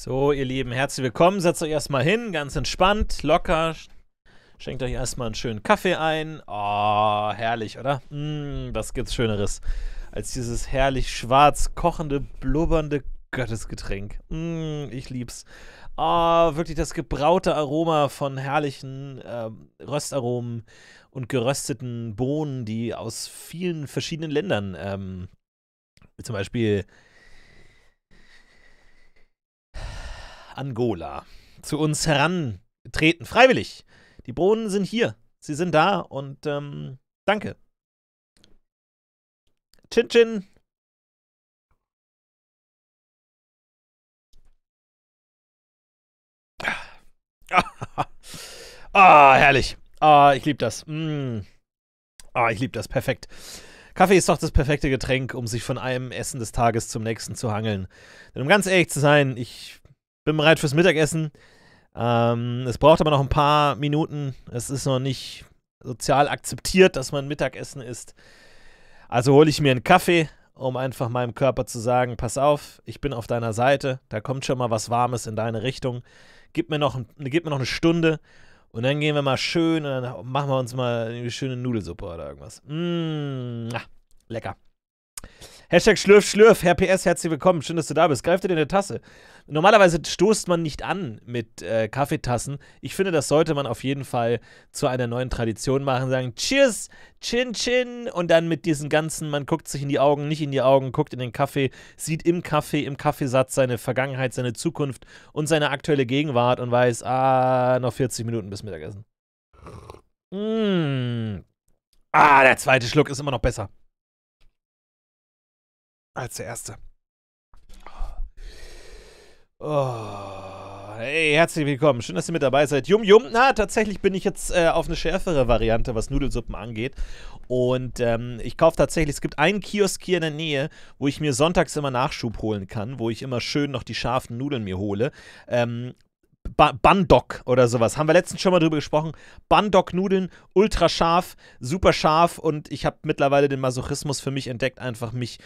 So, ihr Lieben, herzlich willkommen. Setzt euch erstmal hin, ganz entspannt, locker. Schenkt euch erstmal einen schönen Kaffee ein. Oh, herrlich, oder? Mm, was gibt's Schöneres als dieses herrlich schwarz kochende, blubbernde Gottesgetränk. Mm, ich lieb's. Oh, wirklich das gebraute Aroma von herrlichen äh, Röstaromen und gerösteten Bohnen, die aus vielen verschiedenen Ländern, ähm, zum Beispiel Angola zu uns herantreten. Freiwillig. Die Bohnen sind hier. Sie sind da und ähm, danke. Chin Chin. Ah, oh, herrlich. Ah, ich liebe das. Mm. Ah, ich liebe das. Perfekt. Kaffee ist doch das perfekte Getränk, um sich von einem Essen des Tages zum nächsten zu hangeln. Denn um ganz ehrlich zu sein, ich bin bereit fürs Mittagessen. Ähm, es braucht aber noch ein paar Minuten. Es ist noch nicht sozial akzeptiert, dass man Mittagessen isst. Also hole ich mir einen Kaffee, um einfach meinem Körper zu sagen: Pass auf, ich bin auf deiner Seite. Da kommt schon mal was Warmes in deine Richtung. Gib mir noch, gib mir noch eine Stunde und dann gehen wir mal schön und dann machen wir uns mal eine schöne Nudelsuppe oder irgendwas. Mmh, lecker. Hashtag Schlürf, Schlürf, Herr PS, herzlich willkommen. Schön, dass du da bist. Greif dir in eine Tasse. Normalerweise stoßt man nicht an mit äh, Kaffeetassen. Ich finde, das sollte man auf jeden Fall zu einer neuen Tradition machen. Sagen Cheers, Chin Chin und dann mit diesen ganzen, man guckt sich in die Augen, nicht in die Augen, guckt in den Kaffee, sieht im Kaffee, im Kaffeesatz seine Vergangenheit, seine Zukunft und seine aktuelle Gegenwart und weiß, ah, noch 40 Minuten bis Mittagessen. Mmh. Ah, der zweite Schluck ist immer noch besser als der erste. Oh, hey, herzlich willkommen. Schön, dass ihr mit dabei seid. Jum, jum. Na, tatsächlich bin ich jetzt äh, auf eine schärfere Variante, was Nudelsuppen angeht. Und ähm, ich kaufe tatsächlich, es gibt einen Kiosk hier in der Nähe, wo ich mir sonntags immer Nachschub holen kann, wo ich immer schön noch die scharfen Nudeln mir hole. Ähm, Bandok oder sowas. Haben wir letztens schon mal drüber gesprochen. Bandok-Nudeln, ultra scharf, super scharf und ich habe mittlerweile den Masochismus für mich entdeckt, einfach mich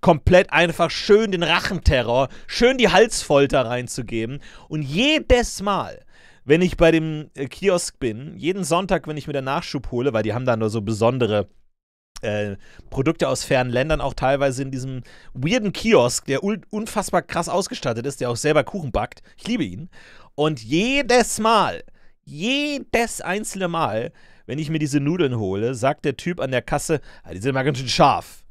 komplett einfach schön den Rachenterror, schön die Halsfolter reinzugeben und jedes Mal, wenn ich bei dem äh, Kiosk bin, jeden Sonntag, wenn ich mir den Nachschub hole, weil die haben da nur so besondere äh, Produkte aus fernen Ländern auch teilweise in diesem weirden Kiosk, der unfassbar krass ausgestattet ist, der auch selber Kuchen backt. Ich liebe ihn. Und jedes Mal, jedes einzelne Mal, wenn ich mir diese Nudeln hole, sagt der Typ an der Kasse, ah, die sind mal ganz schön scharf.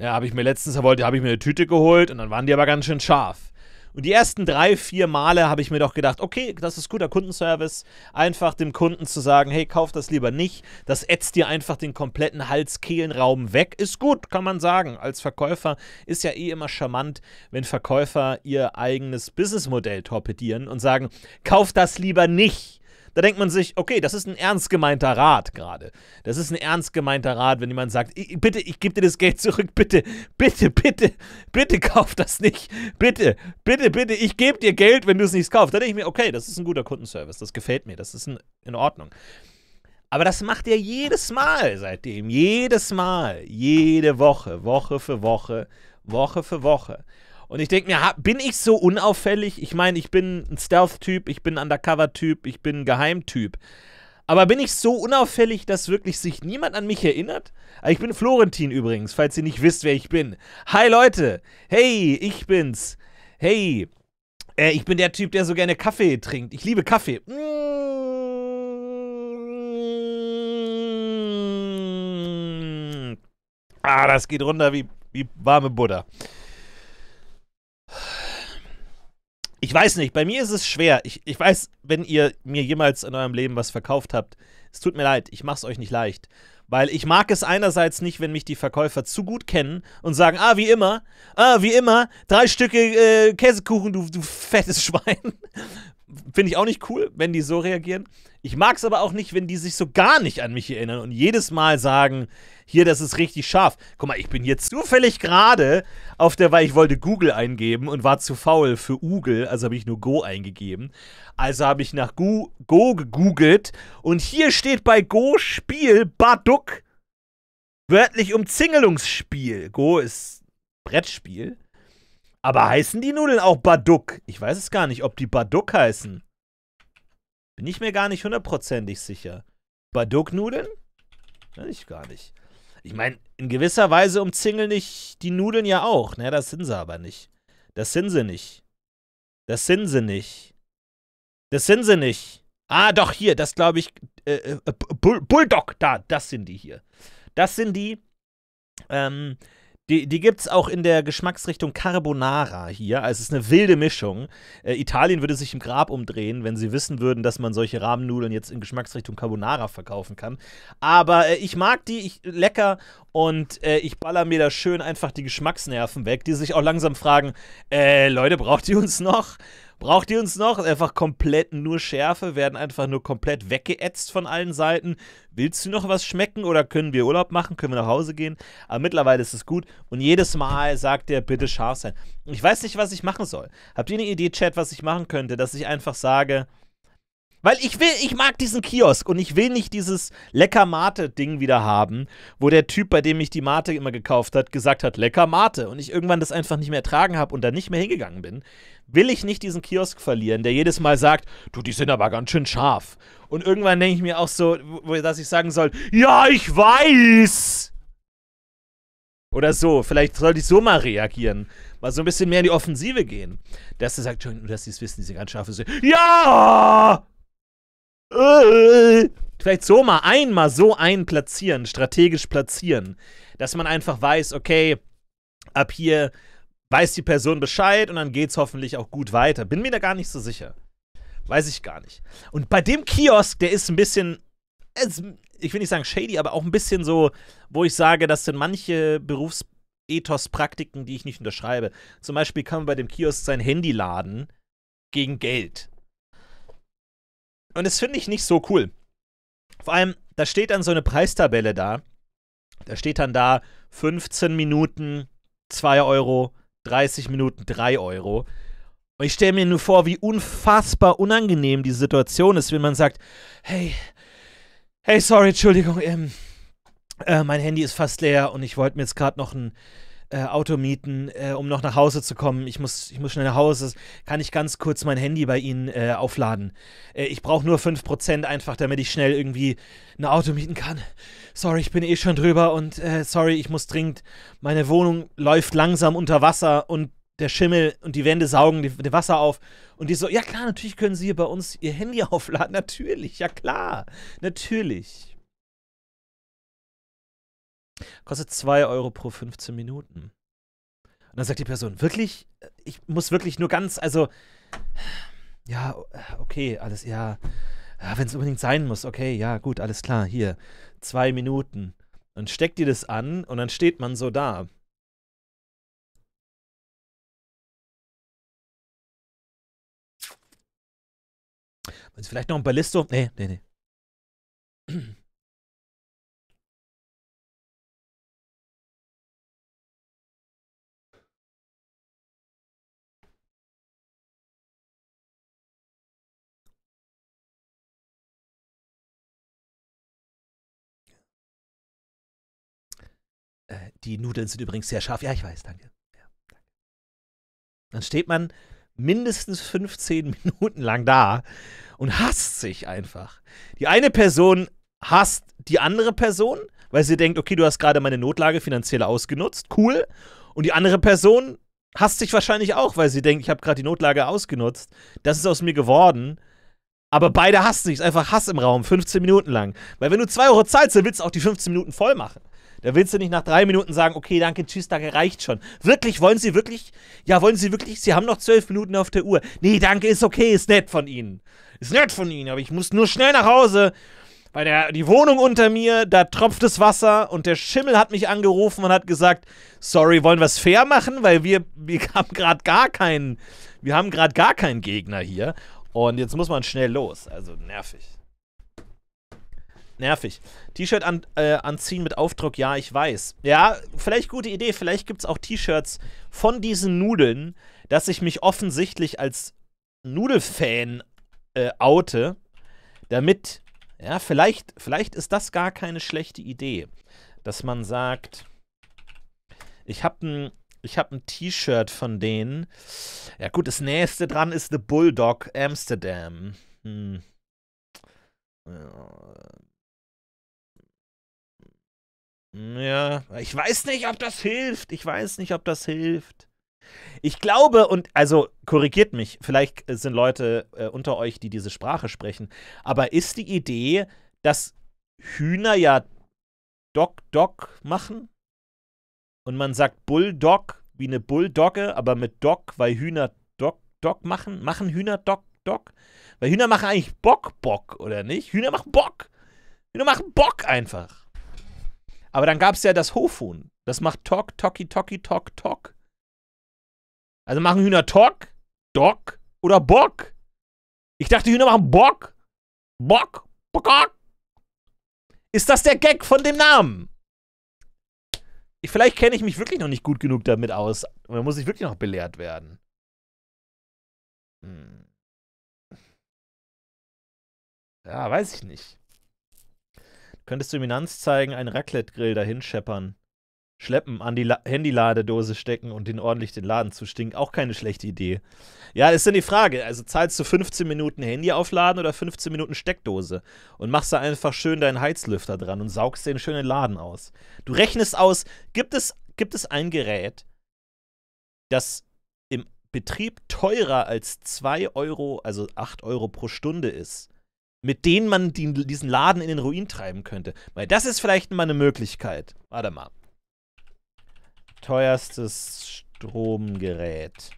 Ja, habe ich mir letztens, habe ich mir eine Tüte geholt und dann waren die aber ganz schön scharf. Und die ersten drei, vier Male habe ich mir doch gedacht, okay, das ist guter Kundenservice. Einfach dem Kunden zu sagen, hey, kauf das lieber nicht. Das ätzt dir einfach den kompletten Hals-Kehlenraum weg. Ist gut, kann man sagen. Als Verkäufer ist ja eh immer charmant, wenn Verkäufer ihr eigenes Businessmodell torpedieren und sagen, kauf das lieber nicht. Da denkt man sich, okay, das ist ein ernst gemeinter Rat gerade. Das ist ein ernst gemeinter Rat, wenn jemand sagt, bitte, ich gebe dir das Geld zurück, bitte, bitte, bitte, bitte kauf das nicht. Bitte, bitte, bitte, ich gebe dir Geld, wenn du es nicht kaufst. Da denke ich mir, okay, das ist ein guter Kundenservice, das gefällt mir, das ist in, in Ordnung. Aber das macht er jedes Mal seitdem. Jedes Mal. Jede Woche. Woche für Woche. Woche für Woche. Und ich denke mir, bin ich so unauffällig? Ich meine, ich bin ein Stealth-Typ, ich bin ein Undercover-Typ, ich bin ein Geheimtyp. Aber bin ich so unauffällig, dass wirklich sich niemand an mich erinnert? Ah, ich bin Florentin übrigens, falls ihr nicht wisst, wer ich bin. Hi Leute! Hey, ich bin's. Hey, äh, ich bin der Typ, der so gerne Kaffee trinkt. Ich liebe Kaffee. Mmh. Ah, das geht runter wie, wie warme Butter. Ich weiß nicht, bei mir ist es schwer. Ich, ich weiß, wenn ihr mir jemals in eurem Leben was verkauft habt, es tut mir leid, ich mach's euch nicht leicht. Weil ich mag es einerseits nicht, wenn mich die Verkäufer zu gut kennen und sagen, ah, wie immer, ah, wie immer, drei Stücke äh, Käsekuchen, du, du fettes Schwein. Finde ich auch nicht cool, wenn die so reagieren. Ich mag es aber auch nicht, wenn die sich so gar nicht an mich erinnern und jedes Mal sagen, hier, das ist richtig scharf. Guck mal, ich bin jetzt zufällig gerade auf der, weil ich wollte Google eingeben und war zu faul für Google, also habe ich nur Go eingegeben. Also habe ich nach Go, Go gegoogelt und hier steht bei Go Spiel Baduk wörtlich Umzingelungsspiel. Go ist Brettspiel. Aber heißen die Nudeln auch Baduk? Ich weiß es gar nicht, ob die Baduk heißen. Bin ich mir gar nicht hundertprozentig sicher. Baduk-Nudeln? Weiß ich gar nicht. Ich meine, in gewisser Weise umzingeln ich die Nudeln ja auch. Ne, das sind sie aber nicht. Das sind sie nicht. Das sind sie nicht. Das sind sie nicht. Ah, doch, hier, das glaube ich. Äh, äh, Bull Bulldog, da, das sind die hier. Das sind die. Ähm, die, die gibt es auch in der Geschmacksrichtung Carbonara hier. Also es ist eine wilde Mischung. Äh, Italien würde sich im Grab umdrehen, wenn sie wissen würden, dass man solche Rahmennudeln jetzt in Geschmacksrichtung Carbonara verkaufen kann. Aber äh, ich mag die, ich, lecker und äh, ich baller mir da schön einfach die Geschmacksnerven weg, die sich auch langsam fragen, äh, Leute, braucht ihr uns noch? Braucht ihr uns noch? Einfach komplett nur Schärfe, werden einfach nur komplett weggeätzt von allen Seiten. Willst du noch was schmecken oder können wir Urlaub machen? Können wir nach Hause gehen? Aber mittlerweile ist es gut und jedes Mal sagt er, bitte scharf sein. Ich weiß nicht, was ich machen soll. Habt ihr eine Idee, Chat, was ich machen könnte? Dass ich einfach sage, weil ich will, ich mag diesen Kiosk und ich will nicht dieses lecker Mate-Ding wieder haben, wo der Typ, bei dem ich die Mate immer gekauft hat, gesagt hat, lecker Mate und ich irgendwann das einfach nicht mehr ertragen habe und da nicht mehr hingegangen bin. Will ich nicht diesen Kiosk verlieren, der jedes Mal sagt, du, die sind aber ganz schön scharf. Und irgendwann denke ich mir auch so, dass ich sagen soll, ja, ich weiß. Oder so, vielleicht sollte ich so mal reagieren. Mal so ein bisschen mehr in die Offensive gehen. Dass er sagt, dass sie es wissen, diese ganz scharfe sind. Ja! Vielleicht so mal einmal so einen platzieren, strategisch platzieren, dass man einfach weiß, okay, ab hier weiß die Person Bescheid und dann geht's hoffentlich auch gut weiter. Bin mir da gar nicht so sicher. Weiß ich gar nicht. Und bei dem Kiosk, der ist ein bisschen, ich will nicht sagen shady, aber auch ein bisschen so, wo ich sage, das sind manche Berufsethos-Praktiken, die ich nicht unterschreibe. Zum Beispiel kann man bei dem Kiosk sein Handy laden gegen Geld. Und das finde ich nicht so cool. Vor allem, da steht dann so eine Preistabelle da. Da steht dann da 15 Minuten 2 Euro, 30 Minuten 3 Euro. Und ich stelle mir nur vor, wie unfassbar unangenehm die Situation ist, wenn man sagt, hey, hey, sorry, Entschuldigung, ähm, äh, mein Handy ist fast leer und ich wollte mir jetzt gerade noch ein äh, Auto mieten, äh, um noch nach Hause zu kommen. Ich muss, ich muss schnell nach Hause. Kann ich ganz kurz mein Handy bei Ihnen äh, aufladen? Äh, ich brauche nur 5% einfach, damit ich schnell irgendwie ein Auto mieten kann. Sorry, ich bin eh schon drüber und äh, sorry, ich muss dringend. Meine Wohnung läuft langsam unter Wasser und der Schimmel und die Wände saugen die Wasser auf. Und die so, ja klar, natürlich können Sie hier bei uns Ihr Handy aufladen. Natürlich, ja klar. Natürlich. Kostet 2 Euro pro 15 Minuten. Und dann sagt die Person, wirklich? Ich muss wirklich nur ganz, also, ja, okay, alles, ja, ja wenn es unbedingt sein muss, okay, ja, gut, alles klar, hier, zwei Minuten. Dann steckt die das an und dann steht man so da. Vielleicht noch ein Ballisto? Nee, nee, nee. die Nudeln sind übrigens sehr scharf. Ja, ich weiß, danke. Ja, danke. Dann steht man mindestens 15 Minuten lang da und hasst sich einfach. Die eine Person hasst die andere Person, weil sie denkt, okay, du hast gerade meine Notlage finanziell ausgenutzt. Cool. Und die andere Person hasst sich wahrscheinlich auch, weil sie denkt, ich habe gerade die Notlage ausgenutzt. Das ist aus mir geworden. Aber beide hassen sich. Ist einfach Hass im Raum, 15 Minuten lang. Weil wenn du 2 Euro zahlst, dann willst du auch die 15 Minuten voll machen. Da willst du nicht nach drei Minuten sagen, okay, danke, tschüss, danke, reicht schon. Wirklich, wollen Sie wirklich? Ja, wollen Sie wirklich? Sie haben noch zwölf Minuten auf der Uhr. Nee, danke, ist okay, ist nett von Ihnen. Ist nett von Ihnen, aber ich muss nur schnell nach Hause. Weil der, die Wohnung unter mir, da tropft das Wasser und der Schimmel hat mich angerufen und hat gesagt, sorry, wollen wir es fair machen? Weil wir, wir haben gerade gar keinen, wir haben gerade gar keinen Gegner hier. Und jetzt muss man schnell los. Also nervig. Nervig. T-Shirt an, äh, anziehen mit Aufdruck, ja, ich weiß. Ja, vielleicht gute Idee. Vielleicht gibt es auch T-Shirts von diesen Nudeln, dass ich mich offensichtlich als Nudelfan äh, oute, damit, ja, vielleicht, vielleicht ist das gar keine schlechte Idee, dass man sagt, ich habe ein Ich habe ein T-Shirt von denen. Ja, gut, das nächste dran ist The Bulldog Amsterdam. Hm. Ja, ich weiß nicht, ob das hilft. Ich weiß nicht, ob das hilft. Ich glaube, und also korrigiert mich, vielleicht sind Leute äh, unter euch, die diese Sprache sprechen, aber ist die Idee, dass Hühner ja Dog-Dog machen? Und man sagt Bulldog wie eine Bulldogge, aber mit Dog, weil Hühner Dog-Dog machen? Machen Hühner Dog-Dog? Weil Hühner machen eigentlich Bock-Bock, oder nicht? Hühner machen Bock. Hühner machen Bock einfach. Aber dann gab es ja das Hofhuhn. Das macht Tok, Toki, Toki, Tok, Tok. Also machen Hühner Tok, Dog oder Bock? Ich dachte, Hühner machen Bock. Bock, Bock. Ist das der Gag von dem Namen? Ich, vielleicht kenne ich mich wirklich noch nicht gut genug damit aus. Da muss ich wirklich noch belehrt werden. Hm. Ja, weiß ich nicht. Könntest Dominanz zeigen, einen Raclette-Grill dahin scheppern. Schleppen, an die La Handyladedose stecken und den ordentlich den Laden zu stinken. Auch keine schlechte Idee. Ja, ist dann die Frage. Also zahlst du 15 Minuten Handy aufladen oder 15 Minuten Steckdose? Und machst da einfach schön deinen Heizlüfter dran und saugst den schönen Laden aus. Du rechnest aus, gibt es, gibt es ein Gerät, das im Betrieb teurer als 2 Euro, also 8 Euro pro Stunde ist, mit denen man die, diesen Laden in den Ruin treiben könnte. Weil das ist vielleicht mal eine Möglichkeit. Warte mal. Teuerstes Stromgerät.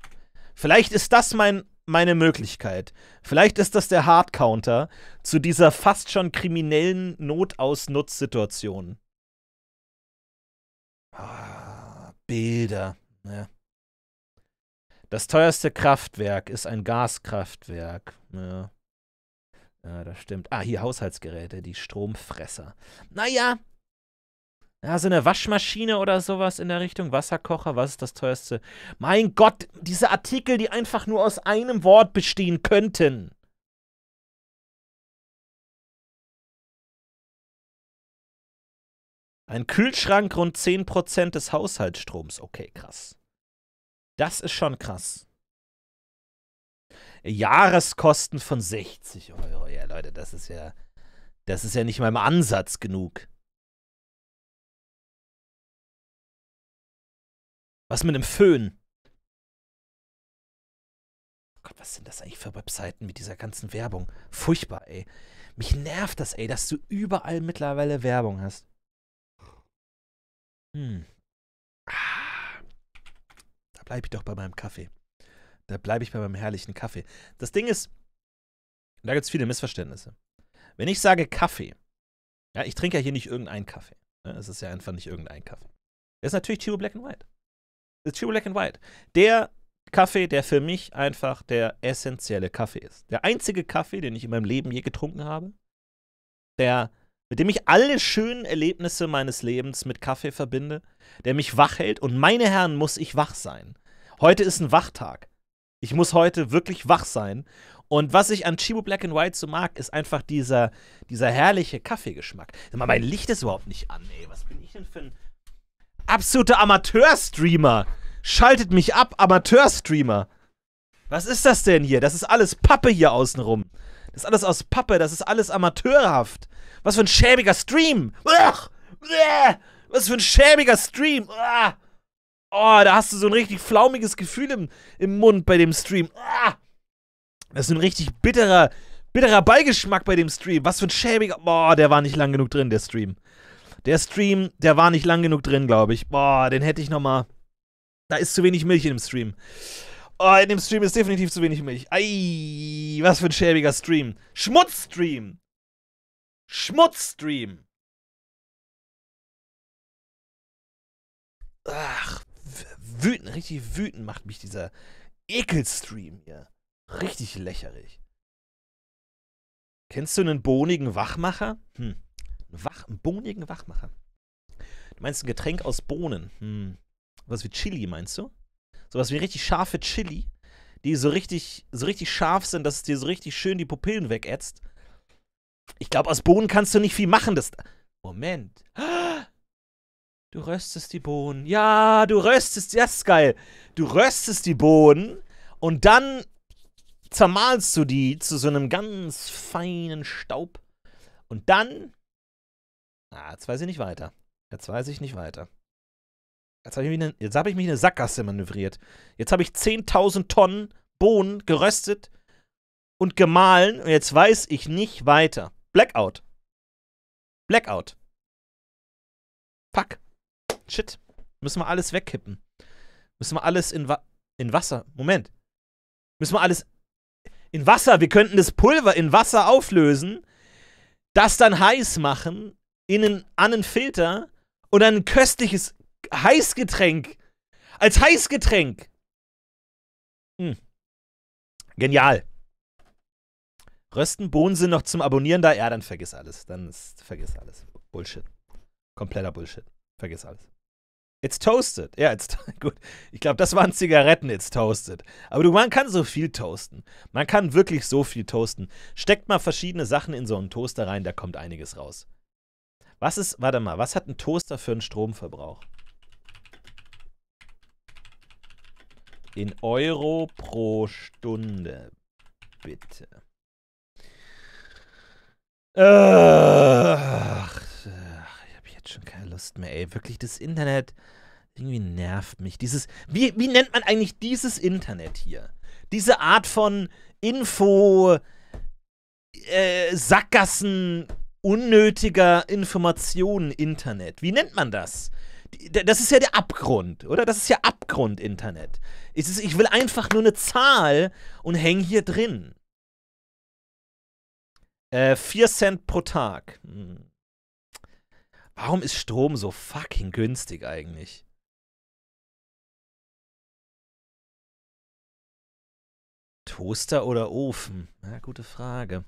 Vielleicht ist das mein, meine Möglichkeit. Vielleicht ist das der Hardcounter zu dieser fast schon kriminellen Notausnutzsituation. Ah, Bilder. Ja. Das teuerste Kraftwerk ist ein Gaskraftwerk. Ja. Ja, das stimmt. Ah, hier Haushaltsgeräte, die Stromfresser. Naja. Ja, so eine Waschmaschine oder sowas in der Richtung. Wasserkocher, was ist das teuerste? Mein Gott, diese Artikel, die einfach nur aus einem Wort bestehen könnten. Ein Kühlschrank rund 10% des Haushaltsstroms. Okay, krass. Das ist schon krass. Jahreskosten von 60 Euro. Ja, Leute, das ist ja, das ist ja nicht mal im Ansatz genug. Was mit einem Föhn? Oh Gott, was sind das eigentlich für Webseiten mit dieser ganzen Werbung? Furchtbar, ey. Mich nervt das, ey, dass du überall mittlerweile Werbung hast. Hm. Ah. Da bleibe ich doch bei meinem Kaffee. Da bleibe ich bei meinem herrlichen Kaffee. Das Ding ist, da gibt es viele Missverständnisse. Wenn ich sage Kaffee, ja, ich trinke ja hier nicht irgendeinen Kaffee. Es ist ja einfach nicht irgendein Kaffee. Das ist natürlich Chibo Black and White. Das ist Chibo Black and White. Der Kaffee, der für mich einfach der essentielle Kaffee ist. Der einzige Kaffee, den ich in meinem Leben je getrunken habe. Der, mit dem ich alle schönen Erlebnisse meines Lebens mit Kaffee verbinde. Der mich wach hält. Und meine Herren, muss ich wach sein. Heute ist ein Wachtag. Ich muss heute wirklich wach sein. Und was ich an Chibo Black and White so mag, ist einfach dieser, dieser herrliche Kaffeegeschmack. Sag mal, mein Licht ist überhaupt nicht an, ey. Was bin ich denn für ein absoluter Amateurstreamer? Schaltet mich ab, Amateurstreamer. Was ist das denn hier? Das ist alles Pappe hier außenrum. Das ist alles aus Pappe, das ist alles amateurhaft. Was für ein schäbiger Stream. Was für ein schäbiger Stream. Uah. Oh, da hast du so ein richtig flaumiges Gefühl im, im Mund bei dem Stream. Ah, das ist ein richtig bitterer, bitterer Beigeschmack bei dem Stream. Was für ein schäbiger. Boah, der war nicht lang genug drin, der Stream. Der Stream, der war nicht lang genug drin, glaube ich. Boah, den hätte ich noch mal. Da ist zu wenig Milch in dem Stream. Oh, in dem Stream ist definitiv zu wenig Milch. Ei, was für ein schäbiger Stream. Schmutzstream. Schmutzstream. Ach, wütend, richtig wütend macht mich dieser Ekelstream hier. Richtig lächerlich. Kennst du einen bohnigen Wachmacher? Hm. Wach, einen bohnigen Wachmacher. Du meinst ein Getränk aus Bohnen? Hm. Was wie Chili, meinst du? Sowas wie richtig scharfe Chili, die so richtig, so richtig scharf sind, dass es dir so richtig schön die Pupillen wegätzt. Ich glaube, aus Bohnen kannst du nicht viel machen. Das Moment. Du röstest die Bohnen. Ja, du röstest, das ist geil. Du röstest die Bohnen und dann zermalst du die zu so einem ganz feinen Staub. Und dann. Ah, jetzt weiß ich nicht weiter. Jetzt weiß ich nicht weiter. Jetzt habe ich, hab ich mich in eine Sackgasse manövriert. Jetzt habe ich 10.000 Tonnen Bohnen geröstet und gemahlen und jetzt weiß ich nicht weiter. Blackout. Blackout. Fuck. Shit. Müssen wir alles wegkippen. Müssen wir alles in, Wa in Wasser. Moment. Müssen wir alles in Wasser. Wir könnten das Pulver in Wasser auflösen, das dann heiß machen, in einen, an einen Filter und dann ein köstliches Heißgetränk. Als Heißgetränk. Hm. Genial. Rösten, Bohnen sind noch zum Abonnieren da. Ja, dann vergiss alles. Dann ist, vergiss alles. Bullshit. Kompletter Bullshit. Vergiss alles. It's toasted. Ja, it's gut. Ich glaube, das waren Zigaretten, it's toasted. Aber du, man kann so viel toasten. Man kann wirklich so viel toasten. Steckt mal verschiedene Sachen in so einen Toaster rein, da kommt einiges raus. Was ist, warte mal, was hat ein Toaster für einen Stromverbrauch? In Euro pro Stunde. Bitte. Ach, jetzt schon keine Lust mehr, ey. Wirklich, das Internet irgendwie nervt mich. Dieses, wie, wie nennt man eigentlich dieses Internet hier? Diese Art von Info, äh, Sackgassen, unnötiger Informationen Internet. Wie nennt man das? Das ist ja der Abgrund, oder? Das ist ja Abgrund-Internet. Ich will einfach nur eine Zahl und hänge hier drin. Äh, 4 Cent pro Tag. Hm. Warum ist Strom so fucking günstig eigentlich? Toaster oder Ofen? Ja, gute Frage.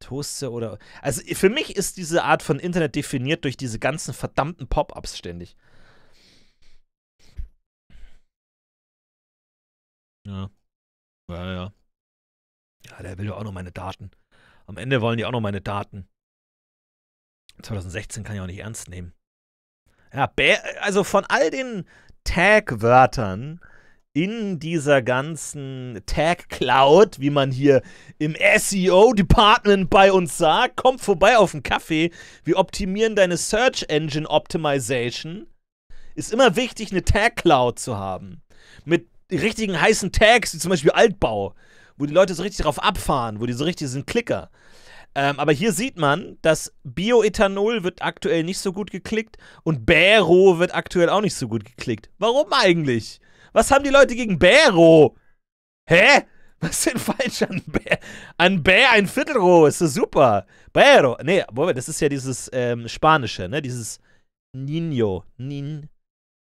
Toaster oder. Also für mich ist diese Art von Internet definiert durch diese ganzen verdammten Pop-ups ständig. Ja. Ja, ja. Ja, der will ja auch noch meine Daten. Am Ende wollen die auch noch meine Daten. 2016 kann ich auch nicht ernst nehmen. Ja, also von all den Tag-Wörtern in dieser ganzen Tag Cloud, wie man hier im SEO-Department bei uns sagt, kommt vorbei auf einen Kaffee. Wir optimieren deine Search Engine Optimization. Ist immer wichtig, eine Tag Cloud zu haben. Mit richtigen heißen Tags, wie zum Beispiel Altbau, wo die Leute so richtig drauf abfahren, wo die so richtig sind Klicker. Ähm, aber hier sieht man, dass Bioethanol wird aktuell nicht so gut geklickt und Bäro wird aktuell auch nicht so gut geklickt. Warum eigentlich? Was haben die Leute gegen Bäro? Hä? Was ist denn falsch an Bär? An Bär ein Viertelroh, ist so super. Bäro. Nee, das ist ja dieses ähm, Spanische, ne? Dieses Niño. Nin.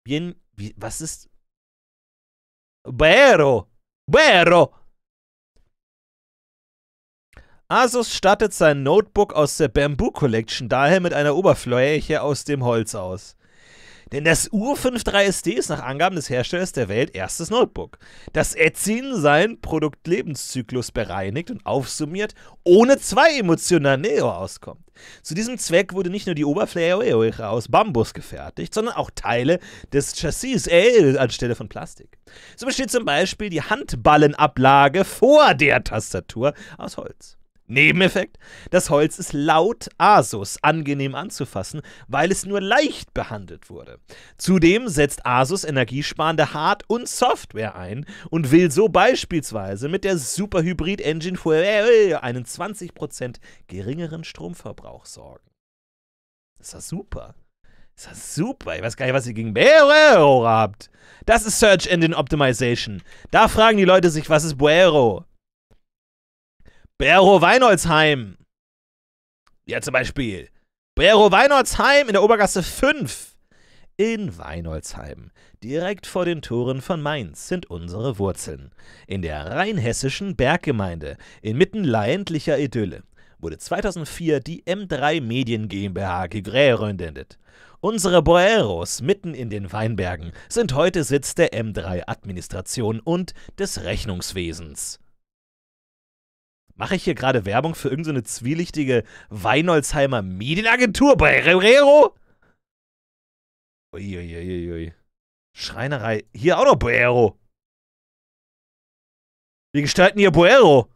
Bien. Wie, was ist. Bäro. Bäro. Asus stattet sein Notebook aus der Bamboo Collection daher mit einer Oberfläche aus dem Holz aus. Denn das Ur-53SD ist nach Angaben des Herstellers der Welt erstes Notebook, das Etsy seinen Produktlebenszyklus bereinigt und aufsummiert, ohne zwei emotionalen Neo auskommt. Zu diesem Zweck wurde nicht nur die Oberfläche aus Bambus gefertigt, sondern auch Teile des Chassis äh, anstelle von Plastik. So besteht zum Beispiel die Handballenablage vor der Tastatur aus Holz. Nebeneffekt: Das Holz ist laut Asus angenehm anzufassen, weil es nur leicht behandelt wurde. Zudem setzt Asus energiesparende Hard- und Software ein und will so beispielsweise mit der Super Hybrid Engine für einen 20% geringeren Stromverbrauch sorgen. Das ist ja super. Das ist ja super. Ich weiß gar nicht, was ihr gegen Buero habt. Das ist Search Engine Optimization. Da fragen die Leute sich, was ist Buero? Bero Weinholzheim. Ja, zum Beispiel. Bero Weinholzheim in der Obergasse 5. In Weinholzheim, direkt vor den Toren von Mainz, sind unsere Wurzeln. In der rheinhessischen Berggemeinde, inmitten ländlicher Idylle, wurde 2004 die M3 Medien GmbH gegründet. Unsere Boeros mitten in den Weinbergen sind heute Sitz der M3-Administration und des Rechnungswesens. Mache ich hier gerade Werbung für irgendeine so zwielichtige Weinolzheimer Medienagentur bei Herrero? Uiuiuiui. Schreinerei. Hier auch noch Boero. Wir gestalten hier Boero.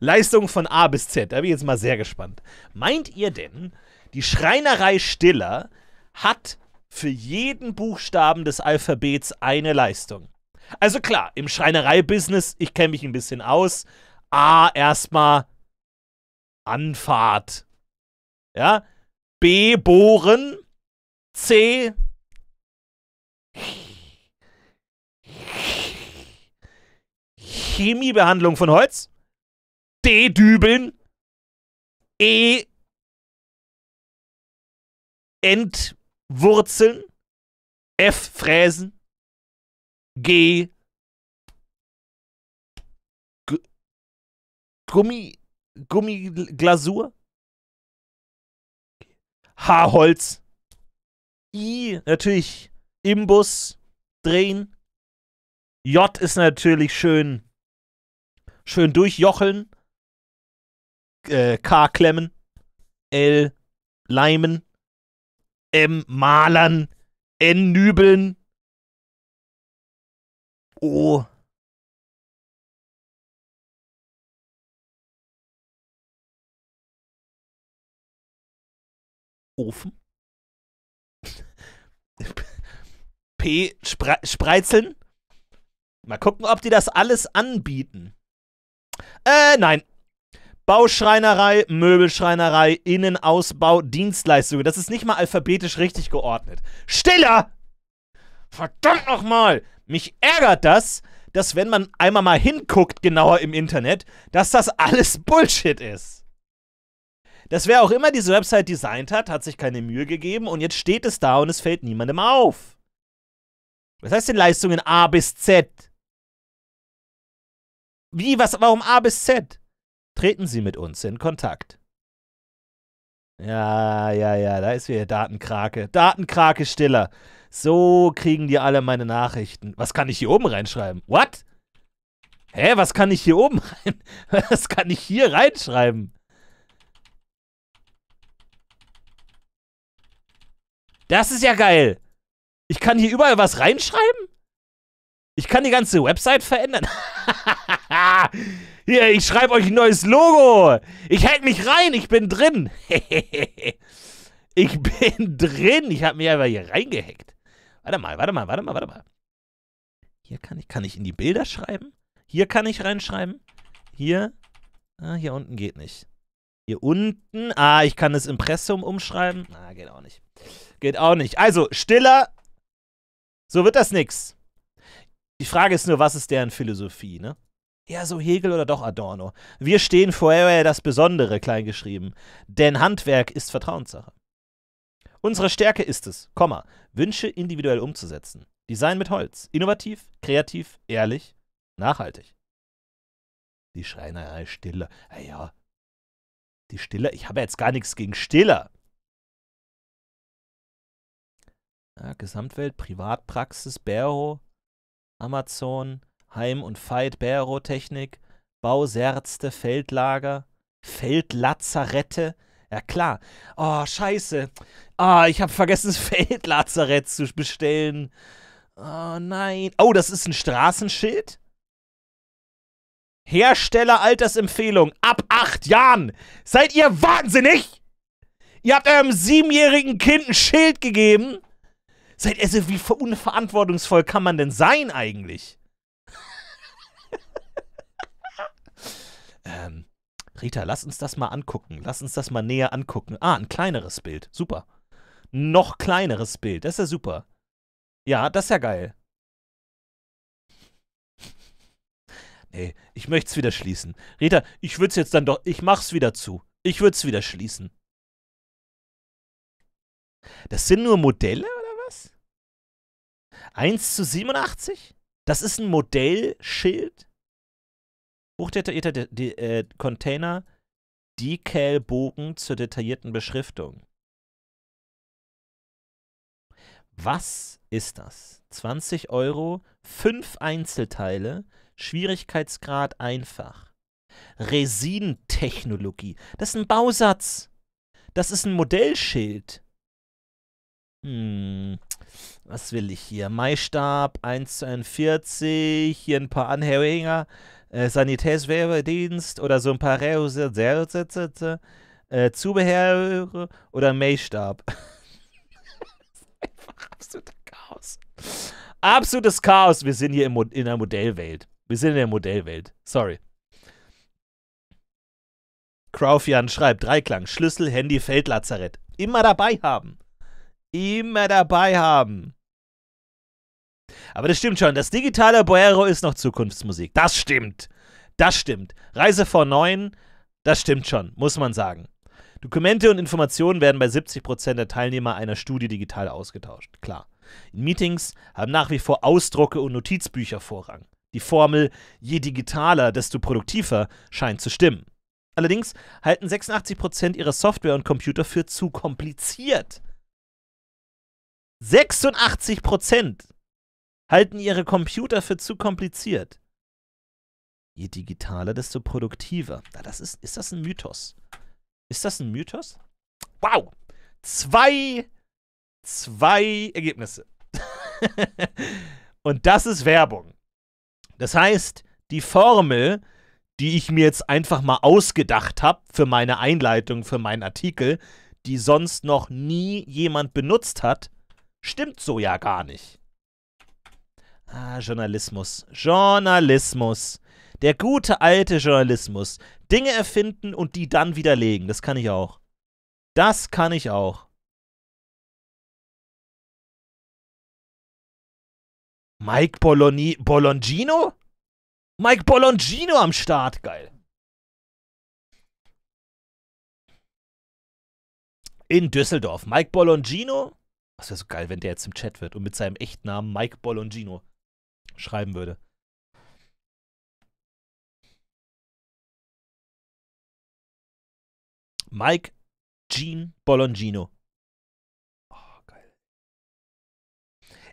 Leistung von A bis Z. Da bin ich jetzt mal sehr gespannt. Meint ihr denn, die Schreinerei Stiller hat für jeden Buchstaben des Alphabets eine Leistung? Also klar, im Schreinerei-Business, ich kenne mich ein bisschen aus. A erstmal Anfahrt. Ja. B bohren. C Chemiebehandlung von Holz. D. Dübeln. E. Entwurzeln. F. Fräsen. G. G Gummi. Gummiglasur. H. Holz. I. Natürlich Imbus drehen. J ist natürlich schön schön durchjocheln. Äh, K klemmen. L leimen. M malern. N nübeln. O Ofen. P. Spre Spreizeln. Mal gucken, ob die das alles anbieten. Äh, nein. Bauschreinerei, Möbelschreinerei, Innenausbau, Dienstleistungen. Das ist nicht mal alphabetisch richtig geordnet. Stiller! Verdammt nochmal! Mich ärgert das, dass wenn man einmal mal hinguckt, genauer im Internet, dass das alles Bullshit ist. Das wer auch immer diese Website designt hat, hat sich keine Mühe gegeben und jetzt steht es da und es fällt niemandem auf. Was heißt denn Leistungen A bis Z? Wie, was, warum A bis Z? Treten Sie mit uns in Kontakt. Ja, ja, ja, da ist wieder Datenkrake. Datenkrake stiller. So kriegen die alle meine Nachrichten. Was kann ich hier oben reinschreiben? What? Hä, was kann ich hier oben rein? Was kann ich hier reinschreiben? Das ist ja geil. Ich kann hier überall was reinschreiben? Ich kann die ganze Website verändern. Hier, ich schreibe euch ein neues Logo. Ich hack mich rein, ich bin drin. ich bin drin. Ich habe mich einfach hier reingehackt. Warte mal, warte mal, warte mal, warte mal. Hier kann ich, kann ich in die Bilder schreiben? Hier kann ich reinschreiben. Hier. Ah, hier unten geht nicht. Hier unten. Ah, ich kann das Impressum umschreiben. Ah, geht auch nicht. Geht auch nicht. Also, stiller. So wird das nix. Die Frage ist nur, was ist deren Philosophie, ne? Ja, so Hegel oder doch Adorno. Wir stehen vorher das Besondere kleingeschrieben, denn Handwerk ist Vertrauenssache. Unsere Stärke ist es, Komma, Wünsche individuell umzusetzen. Design mit Holz. Innovativ, kreativ, ehrlich, nachhaltig. Die Schreinerei Stiller. Ja, ja. Die Stiller, ich habe jetzt gar nichts gegen Stiller. Ja, Gesamtwelt, Privatpraxis, Bero, Amazon, Heim- und Veit, Bärotechnik, Bausärzte, Feldlager, Feldlazarette. Ja klar. Oh, scheiße. Ah, oh, ich habe vergessen, das Feldlazarett zu bestellen. Oh nein. Oh, das ist ein Straßenschild? Hersteller Altersempfehlung ab acht Jahren. Seid ihr wahnsinnig? Ihr habt eurem siebenjährigen Kind ein Schild gegeben? Seid also, wie unverantwortungsvoll kann man denn sein eigentlich? ähm, Rita, lass uns das mal angucken. Lass uns das mal näher angucken. Ah, ein kleineres Bild. Super. Noch kleineres Bild. Das ist ja super. Ja, das ist ja geil. Nee, ich möchte es wieder schließen. Rita, ich würde es jetzt dann doch. Ich mach's wieder zu. Ich würde es wieder schließen. Das sind nur Modelle oder was? 1 zu 87? Das ist ein Modellschild? Hochdetaillierter äh, Container, Decal-Bogen zur detaillierten Beschriftung. Was ist das? 20 Euro, 5 Einzelteile, Schwierigkeitsgrad einfach. Resin-Technologie. Das ist ein Bausatz. Das ist ein Modellschild. Hm. Was will ich hier? Maistab 1 zu 41, hier ein paar Anhänger, äh, Sanitätswehrdienst oder so ein paar äh, Zubehör oder Maistab. einfach absoluter Chaos. Absolutes Chaos. Wir sind hier in der Modellwelt. Wir sind in der Modellwelt. Sorry. Crowfian schreibt, Dreiklang, Schlüssel, Handy, Feldlazarett. Immer dabei haben. Immer dabei haben. Aber das stimmt schon. Das digitale Boero ist noch Zukunftsmusik. Das stimmt. Das stimmt. Reise vor neun, das stimmt schon, muss man sagen. Dokumente und Informationen werden bei 70% der Teilnehmer einer Studie digital ausgetauscht. Klar. In Meetings haben nach wie vor Ausdrucke und Notizbücher Vorrang. Die Formel je digitaler, desto produktiver scheint zu stimmen. Allerdings halten 86% ihrer Software und Computer für zu kompliziert. 86% halten ihre Computer für zu kompliziert. Je digitaler, desto produktiver. das ist, ist das ein Mythos? Ist das ein Mythos? Wow! Zwei, zwei Ergebnisse. Und das ist Werbung. Das heißt, die Formel, die ich mir jetzt einfach mal ausgedacht habe für meine Einleitung, für meinen Artikel, die sonst noch nie jemand benutzt hat, stimmt so ja gar nicht. Ah, Journalismus. Journalismus. Der gute alte Journalismus. Dinge erfinden und die dann widerlegen. Das kann ich auch. Das kann ich auch. Mike Bologni Bolongino? Mike Bolongino am Start. Geil. In Düsseldorf. Mike Bolongino? Das wäre so geil, wenn der jetzt im Chat wird und mit seinem echten Namen Mike Bolongino schreiben würde. Mike Jean Bolongino. Oh, geil.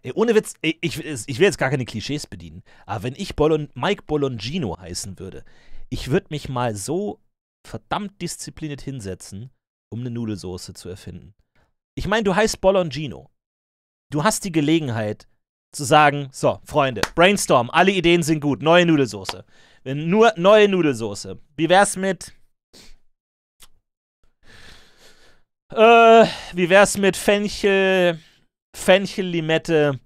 Ey, ohne Witz, ich, ich will jetzt gar keine Klischees bedienen, aber wenn ich Bolon, Mike Bolongino heißen würde, ich würde mich mal so verdammt diszipliniert hinsetzen, um eine Nudelsauce zu erfinden. Ich meine, du heißt Bolongino. Du hast die Gelegenheit, zu sagen, so, Freunde, brainstorm, alle Ideen sind gut, neue Nudelsoße. Nur neue Nudelsoße. Wie wär's mit äh, wie wär's mit Fenchel, Fenchel, Limette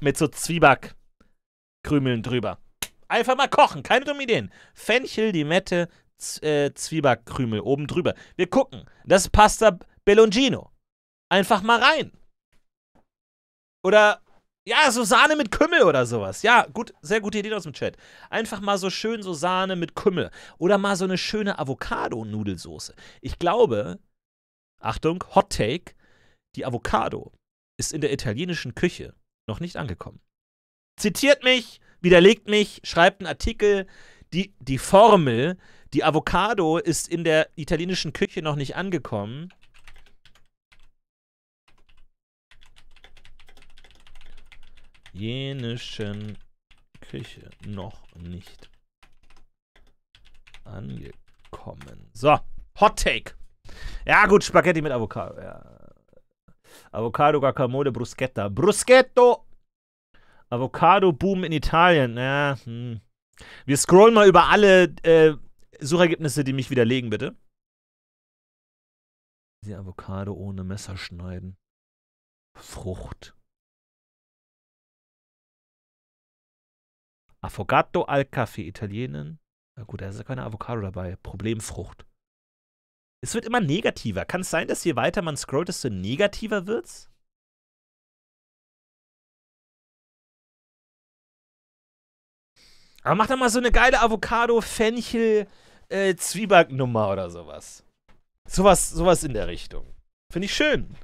mit so Zwiebackkrümeln drüber. Einfach mal kochen, keine dummen Ideen. Fenchel, Limette, Z äh, Zwiebackkrümel oben drüber. Wir gucken. Das ist Pasta Bellongino. Einfach mal rein. Oder ja, so Sahne mit Kümmel oder sowas. Ja, gut, sehr gute Idee aus dem Chat. Einfach mal so schön so Sahne mit Kümmel. Oder mal so eine schöne Avocado-Nudelsoße. Ich glaube, Achtung, Hot Take, die Avocado ist in der italienischen Küche noch nicht angekommen. Zitiert mich, widerlegt mich, schreibt einen Artikel. Die, die Formel, die Avocado ist in der italienischen Küche noch nicht angekommen. Jenischen Küche noch nicht angekommen. So, Hot Take. Ja, gut, Spaghetti mit Avocado. Ja. Avocado, Guacamole, Bruschetta. Bruschetto! Avocado-Boom in Italien. Ja, hm. Wir scrollen mal über alle äh, Suchergebnisse, die mich widerlegen, bitte. Die Avocado ohne Messer schneiden. Frucht. Affogato al Kaffee, Italienin. Na gut, da ist ja keine Avocado dabei. Problemfrucht. Es wird immer negativer. Kann es sein, dass je weiter man scrollt, desto negativer wird's? Aber mach doch mal so eine geile Avocado-Fenchel-Zwieback-Nummer äh, oder sowas. Sowas, sowas in der Richtung. Finde ich schön.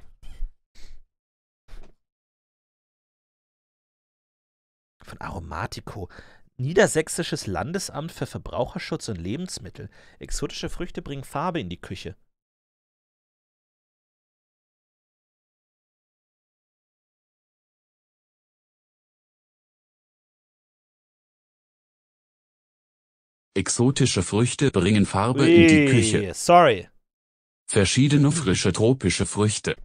Von Aromatico. Niedersächsisches Landesamt für Verbraucherschutz und Lebensmittel. Exotische Früchte bringen Farbe in die Küche. Exotische Früchte bringen Farbe Ui, in die Küche. Sorry. Verschiedene frische tropische Früchte.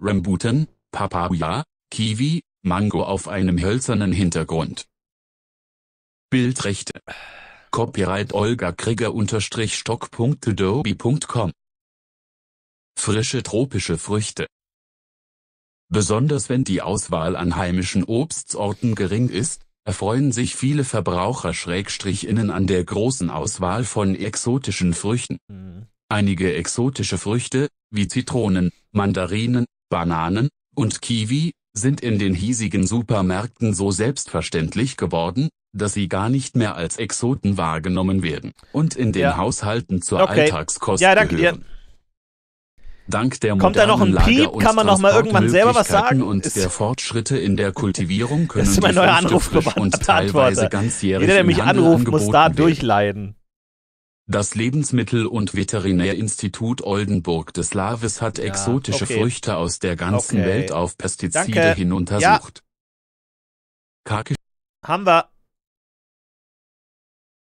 Rambutan, Papaya, Kiwi, Mango auf einem hölzernen Hintergrund. Bildrechte. Copyright Olga Krieger-stock.adobe.com Frische tropische Früchte. Besonders wenn die Auswahl an heimischen Obstsorten gering ist, erfreuen sich viele Verbraucher Schrägstrichinnen an der großen Auswahl von exotischen Früchten. Einige exotische Früchte, wie Zitronen, Mandarinen, Bananen und Kiwi, sind in den hiesigen Supermärkten so selbstverständlich geworden, dass sie gar nicht mehr als Exoten wahrgenommen werden und in den Ja. Haushalten zur Okay. Alltagskost Ja, danke gehören. Dank der Kommt da noch ein Lager- Piep? und Kann man noch mal irgendwann selber was sagen? Und Ist- der Fortschritte in der Kultivierung können ist die mein neuer Anruf und teilweise ganzjährig Jeder, der mich anruft, muss da durchleiden. Das Lebensmittel- und Veterinärinstitut Oldenburg des Laves hat Ja, exotische okay. Früchte aus der ganzen Okay. Welt auf Pestizide Danke. hin untersucht. Kake Haben wir.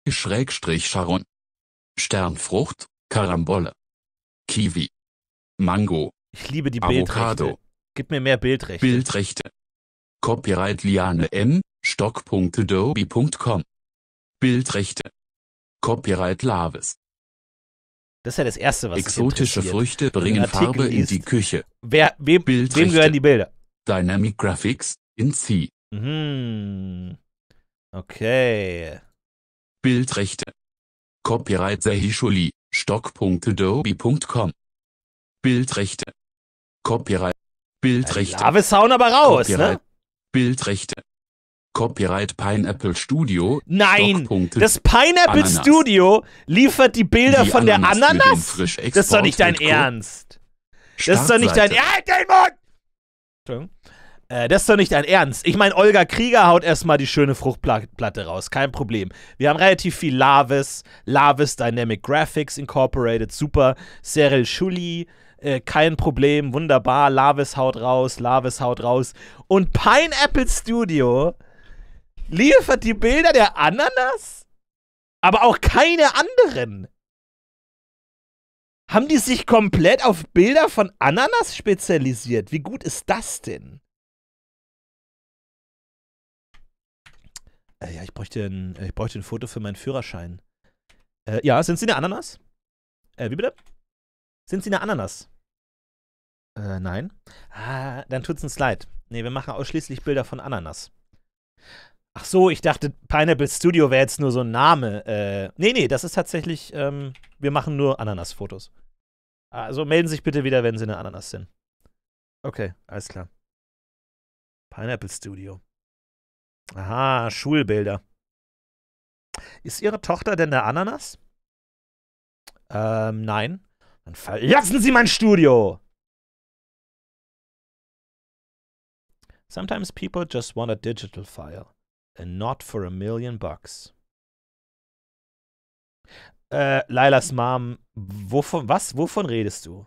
Schrägstrich Charon. Sternfrucht, Karambolle. Kiwi. Mango, Ich liebe die Avocado. Bildrechte. Gib mir mehr Bildrechte. Bildrechte. Copyright Liane M. Stock.adobe.com. Bildrechte. Copyright Laves. Das ist ja das Erste, was Exotische. Früchte bringen Farbe in die Küche. Wer, wem, wem gehören die Bilder? Dynamic Graphics, in C. Mhm. Okay. Bildrechte. Copyright Sehishuli, stock.adobe.com. Bildrechte. Copyright. Bildrechte. Lave hauen aber raus, Copyright. ne? Bildrechte. Copyright Pineapple Studio. Nein, das Pineapple Ananas. Studio liefert die Bilder Die von der Ananas Ananas? Das ist doch nicht dein Ernst. Das ist doch nicht dein. Ernst. Halt den Mund! Entschuldigung. Äh, das ist doch nicht dein Ernst. Ich meine, Olga Krieger haut erstmal die schöne Fruchtplatte raus. Kein Problem. Wir haben relativ viel Lavis, Lavis Dynamic Graphics Incorporated, super. Cyril Schully, äh, kein Problem, wunderbar. Lavis haut raus, Lavis haut raus. Und Pineapple Studio liefert die Bilder der Ananas, aber auch keine anderen. Haben die sich komplett auf Bilder von Ananas spezialisiert? Wie gut ist das denn? Äh, ja, ich bräuchte, ein, ich bräuchte ein Foto für meinen Führerschein. Äh, ja, sind Sie eine Ananas? Äh, wie bitte? Sind Sie eine Ananas? Äh, nein. Ah, dann tut's uns leid. Nee, wir machen ausschließlich Bilder von Ananas. Ach so, ich dachte, Pineapple Studio wäre jetzt nur so ein Name. Äh, nee, nee, das ist tatsächlich, ähm, wir machen nur Ananas-Fotos. Also melden Sie sich bitte wieder, wenn Sie eine Ananas sind. Okay, alles klar. Pineapple Studio. Aha, Schulbilder. Ist Ihre Tochter denn eine Ananas? Ähm, nein. Dann verlassen Sie mein Studio! Sometimes people just want a digital file. And not for a million bucks. Äh, Lailas Mom, wovon, was? Wovon redest du?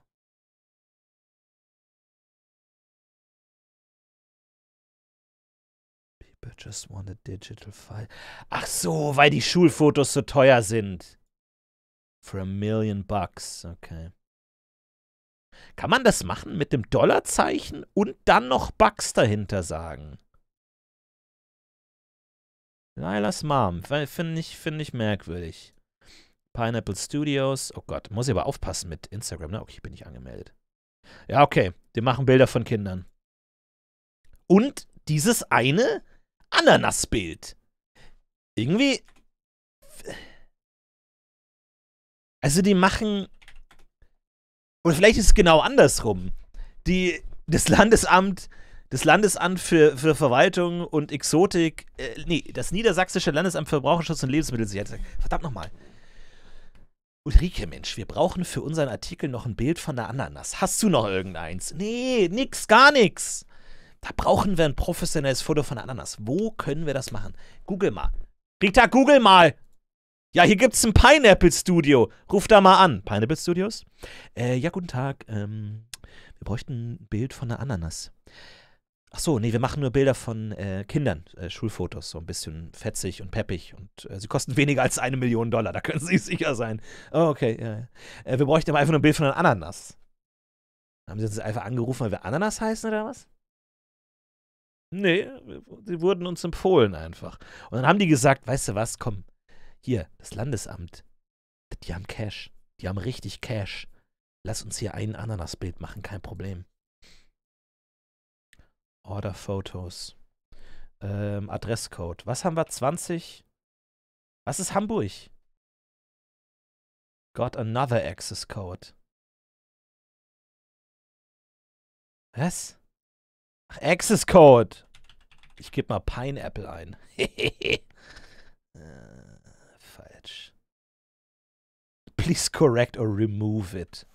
People just want a digital file. Ach so, weil die Schulfotos so teuer sind. For a million bucks, okay. Kann man das machen mit dem Dollarzeichen und dann noch Bucks dahinter sagen? Lailas Mom, finde ich, find ich merkwürdig. Pineapple Studios, oh Gott, muss ich aber aufpassen mit Instagram, ne? Okay, bin ich angemeldet. Ja, okay, die machen Bilder von Kindern. Und dieses eine Ananasbild. Irgendwie. Also, die machen. Oder vielleicht ist es genau andersrum. Die, das Landesamt, das Landesamt für, für Verwaltung und Exotik, äh, nee, das Niedersächsische Landesamt für Verbraucherschutz und Lebensmittelsicherheit. Verdammt nochmal. Ulrike, Mensch, wir brauchen für unseren Artikel noch ein Bild von der Ananas. Hast du noch irgendeins? Nee, nix, gar nix. Da brauchen wir ein professionelles Foto von der Ananas. Wo können wir das machen? Google mal. Rita, google mal. Ja, hier gibt's ein Pineapple Studio. Ruf da mal an. Pineapple Studios? Äh, ja, guten Tag. Ähm, wir bräuchten ein Bild von der Ananas. Ach so, nee, wir machen nur Bilder von äh, Kindern, äh, Schulfotos, so ein bisschen fetzig und peppig und äh, sie kosten weniger als eine Million Dollar, da können Sie sicher sein. Oh, okay, ja. ja. Äh, wir bräuchten aber einfach nur ein Bild von einer Ananas. Haben sie uns einfach angerufen, weil wir Ananas heißen oder was? Nee, sie wurden uns empfohlen einfach. Und dann haben die gesagt, weißt du was, komm, hier, das Landesamt, die haben Cash. Die haben richtig Cash. Lass uns hier ein Ananasbild machen, kein Problem. Order Photos. Ähm, Adresscode. Was haben wir? 20? Was ist Hamburg? Got another access code. Was? Ach, access code. Ich gebe mal Pineapple ein. äh, falsch. Please correct or remove it.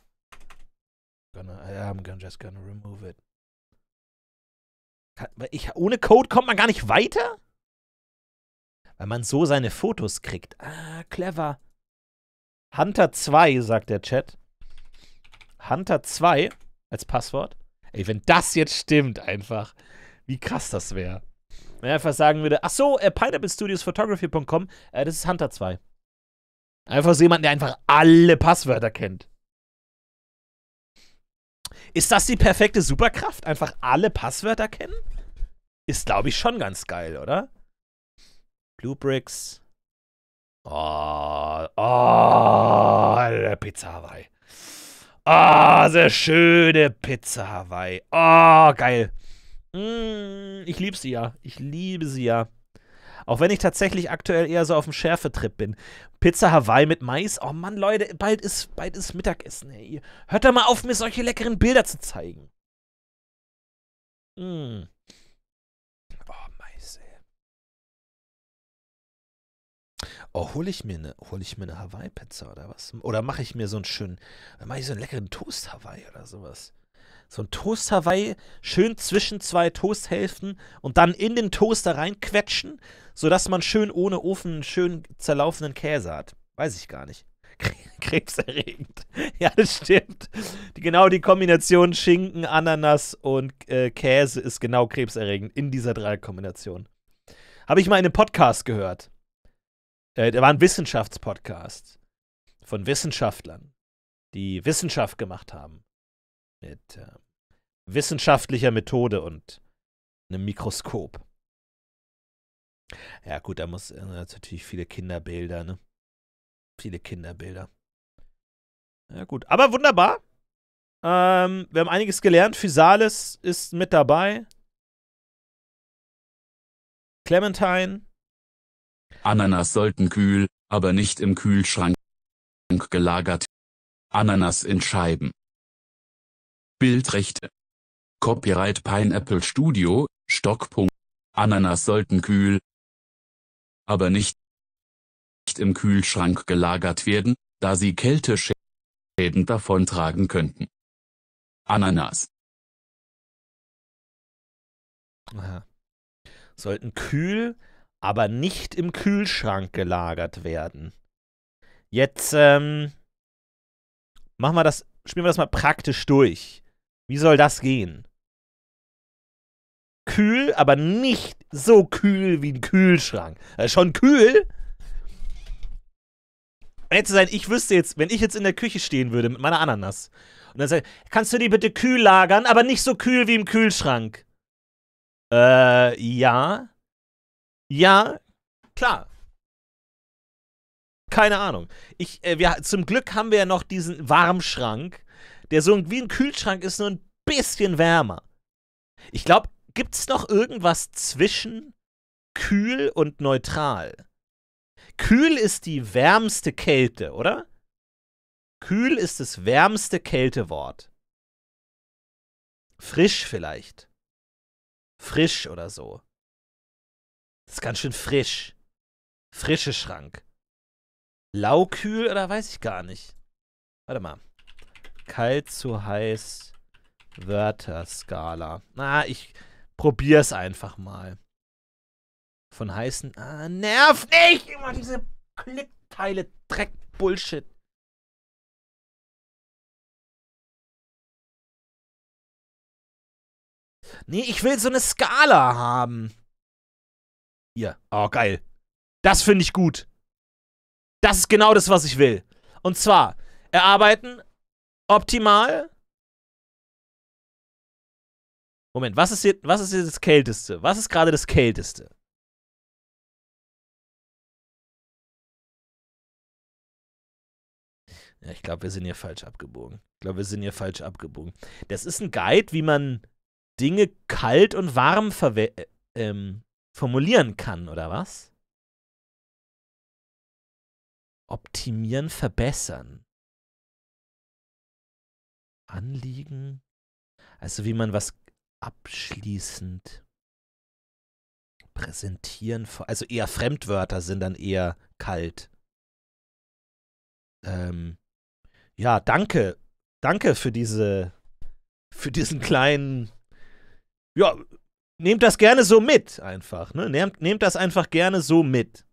Gonna, I'm just gonna remove it. Ich, ohne Code kommt man gar nicht weiter? Weil man so seine Fotos kriegt. Ah, clever. Hunter 2, sagt der Chat. Hunter 2 als Passwort. Ey, wenn das jetzt stimmt, einfach. Wie krass das wäre. Wenn er einfach sagen würde, ach so, äh, pineapplestudiosphotography.com, äh, das ist Hunter 2. Einfach so jemand, der einfach alle Passwörter kennt. Ist das die perfekte Superkraft? Einfach alle Passwörter kennen? Ist, glaube ich, schon ganz geil, oder? Blue Bricks. Oh, oh, Pizza Hawaii. Oh, sehr schöne Pizza Hawaii. Oh, geil. Mm, ich liebe sie ja. Ich liebe sie ja. Auch wenn ich tatsächlich aktuell eher so auf dem Schärfetrip bin. Pizza Hawaii mit Mais. Oh Mann, Leute, bald ist, bald ist Mittagessen. Ey. Hört doch mal auf, mir solche leckeren Bilder zu zeigen. Mm. Oh, Mais, ey. Oh, hole ich mir eine, hole ich mir eine Hawaii-Pizza oder was? Oder mache ich mir so einen schönen, mache ich so einen leckeren Toast Hawaii oder sowas? So ein Toast Hawaii, schön zwischen zwei Toasthälften und dann in den Toaster reinquetschen, sodass man schön ohne Ofen einen schön zerlaufenden Käse hat. Weiß ich gar nicht. Krebserregend. Ja, das stimmt. Die, genau die Kombination Schinken, Ananas und äh, Käse ist genau krebserregend in dieser Dreierkombination. Habe ich mal in einem Podcast gehört. Äh, der war ein Wissenschaftspodcast von Wissenschaftlern, die Wissenschaft gemacht haben mit äh, wissenschaftlicher Methode und einem Mikroskop. Ja, gut, da muss äh, natürlich viele Kinderbilder, ne? Viele Kinderbilder. Ja, gut. Aber wunderbar. Ähm, wir haben einiges gelernt. Physalis ist mit dabei. Clementine. Ananas sollten kühl, aber nicht im Kühlschrank gelagert. Ananas in Scheiben. Bildrechte. Copyright Pineapple Studio, Stockpunkt. Ananas sollten kühl, aber nicht im Kühlschrank gelagert werden, da sie Kälteschäden davontragen könnten. Ananas. Aha. Sollten kühl, aber nicht im Kühlschrank gelagert werden. Jetzt ähm, machen wir das, spielen wir das mal praktisch durch. Wie soll das gehen? Kühl, aber nicht so kühl wie ein Kühlschrank. Ist schon kühl. Zu sein, ich wüsste jetzt, wenn ich jetzt in der Küche stehen würde mit meiner Ananas und dann sage kannst du die bitte kühl lagern, aber nicht so kühl wie im Kühlschrank? Äh, ja. Ja, klar. Keine Ahnung. Ich, äh, wir, zum Glück haben wir ja noch diesen Warmschrank, der so wie ein Kühlschrank ist, nur ein bisschen wärmer. Ich glaube, gibt es noch irgendwas zwischen kühl und neutral? Kühl ist die wärmste Kälte, oder? Kühl ist das wärmste Kältewort. Frisch vielleicht. Frisch oder so. Das ist ganz schön frisch. Frische Schrank. Laukühl oder weiß ich gar nicht. Warte mal. Kalt zu heiß Wörterskala. Na, ich probier's einfach mal. Von heißen. Ah, nerv nicht! Immer diese Klickteile, Dreck, Bullshit. Nee, ich will so eine Skala haben. Hier. Oh, geil. Das finde ich gut. Das ist genau das, was ich will. Und zwar erarbeiten optimal Moment, was ist, hier, was ist hier das Kälteste? Was ist gerade das Kälteste? Ja, ich glaube, wir sind hier falsch abgebogen. Ich glaube, wir sind hier falsch abgebogen. Das ist ein Guide, wie man Dinge kalt und warm äh, ähm, formulieren kann, oder was? Optimieren, verbessern. Anliegen. Also wie man was abschließend präsentieren. Also eher Fremdwörter sind dann eher kalt. Ähm, ja, danke. Danke für diese, für diesen kleinen, ja, nehmt das gerne so mit einfach, ne? Nehmt, nehmt das einfach gerne so mit.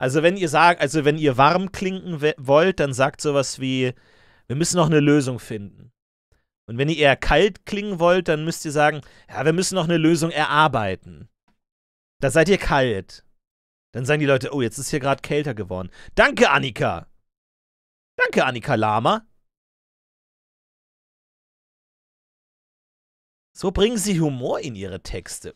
Also wenn ihr sagt, also wenn ihr warm klinken wollt, dann sagt sowas wie, wir müssen noch eine Lösung finden. Und wenn ihr eher kalt klingen wollt, dann müsst ihr sagen, ja, wir müssen noch eine Lösung erarbeiten. Da seid ihr kalt. Dann sagen die Leute, oh, jetzt ist hier gerade kälter geworden. Danke, Annika. Danke, Annika Lama. So bringen sie Humor in ihre Texte.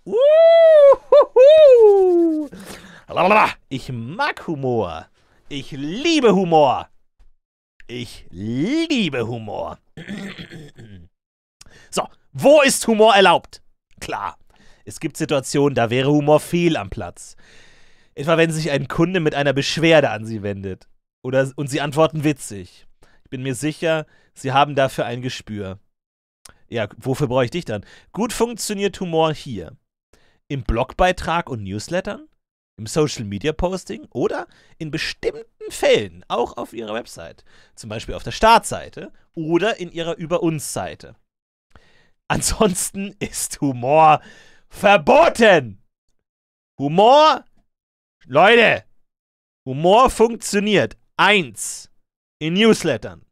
Ich mag Humor. Ich liebe Humor. Ich liebe Humor. So, wo ist Humor erlaubt? Klar, es gibt Situationen, da wäre Humor fehl am Platz. Etwa wenn sich ein Kunde mit einer Beschwerde an Sie wendet. Oder, und Sie antworten witzig. Ich bin mir sicher, Sie haben dafür ein Gespür. Ja, wofür brauche ich dich dann? Gut funktioniert Humor hier. Im Blogbeitrag und Newslettern? Im Social Media Posting oder in bestimmten Fällen auch auf ihrer Website, zum Beispiel auf der Startseite oder in ihrer Über uns Seite. Ansonsten ist Humor verboten. Humor, Leute, Humor funktioniert. Eins, in Newslettern.